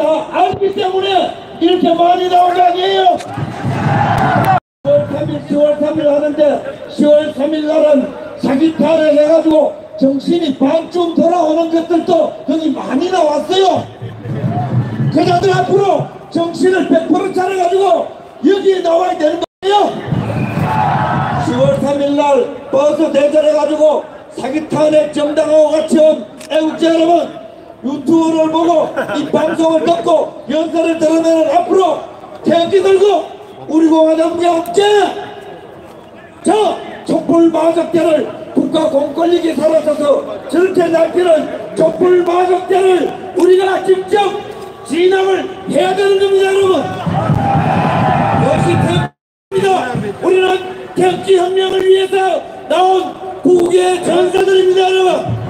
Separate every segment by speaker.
Speaker 1: 다 알기 때문에 이렇게 많이 나온 거 아니에요? 10월 3일, 10월 3일 하는데 10월 3일 날은 사기탈을 해가지고 정신이 반쯤 돌아오는 것들도 여기 많이 나왔어요. 그자들 앞으로 정신을 100% 차려가지고 여기에 나와야 되는 거예요. 10월 3일 날 버스 대절해가지고 사기탄에 정당하고 같이 온 애국자 여러분 유튜브를 보고 이 방송을 듣고 연설을 들으면 앞으로 태극기 들고 우리 공화당 영제! 저 촛불 마적대를 국가 공권력이 살아서서 저렇게 날뛰는 촛불 마적대를 우리가 직접 진압을 해야 되는 겁니다 여러분. 역시 태극기입니다. 우리는 태극기 혁명을 위해서 나온 국의 전사들입니다 여러분.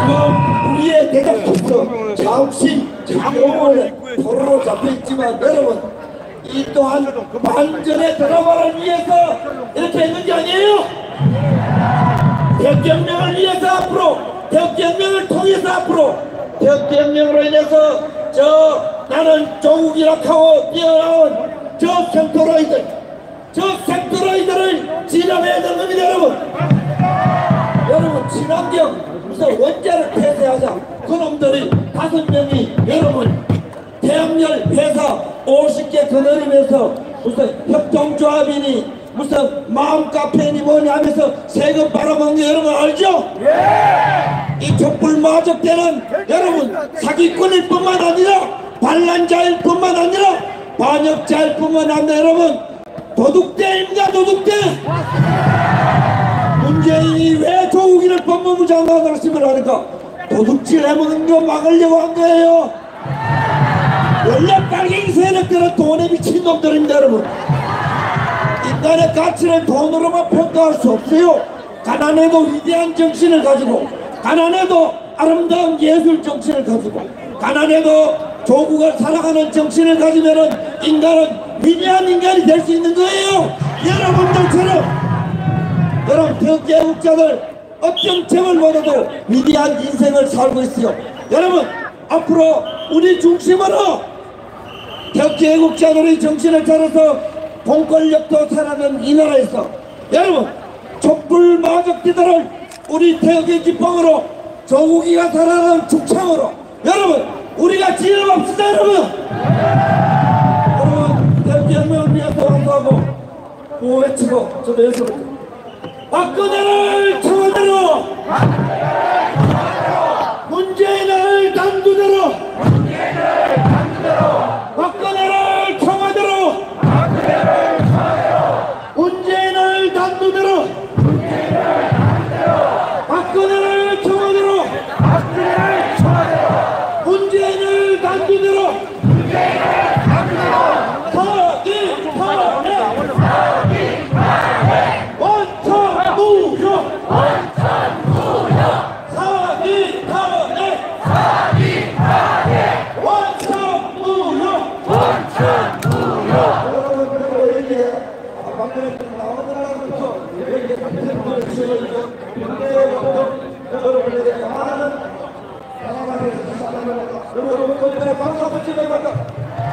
Speaker 1: 지금 우리의 대적부터 자욱심 장롱을 도로로 잡혀있지만 여러분 이 또한 반전의 드라마를 위해서 이렇게 했는 게 아니에요. 대혁명을 위해서 앞으로 대혁명을 통해서 앞으로 대혁명으로 인해서 저 나는 조국이라 하고 뛰어나온 저 센터로이들 저 센터로이들을 진 명이 여러분 태양열 회사 50개 거느리면서 무슨 협동조합이니 무슨 마음카페니 뭐니 하면서 세금 빨아먹는 거 여러분 알죠? 이 촛불 마적대는 여러분 사기꾼일 뿐만 아니라 반란자일 뿐만 아니라 반역자일 뿐만 아니라 여러분 도둑대입니다 도둑대! 문재인이 왜 조국이를 법무부 장관 말씀을 하는가 도둑질 해먹는 거 막으려고 한 거예요. 원래 빨갱이 세력들은 돈에 미친 놈들입니다 여러분. 인간의 가치를 돈으로만 평가할 수 없어요. 가난해도 위대한 정신을 가지고 가난해도 아름다운 예술 정신을 가지고 가난해도 조국을 살아가는 정신을 가지면 인간은 위대한 인간이 될 수 있는 거예요. 여러분들처럼. 여러분 태극기 애국자들 어떤 책을 보아도 위대한 인생을 살고 있어요. 여러분 앞으로 우리 중심으로 태극기 애국자들의 정신을 차려서 공권력도 사라진 이 나라에서 여러분 촛불 마적기들을 우리 태극기 기빵으로 조국이가 살아나는 축창으로 여러분 우리가 진압합시다 여러분! 여러분 혁명을 위해서 구호 외치고 저도 연습을 박근혜를 청와대로 문재인을 단두대로. 박근혜를 청와대로. 문재인을 단두대로. 박근혜를 청와대로. 문재인을 단두대로 Thank you.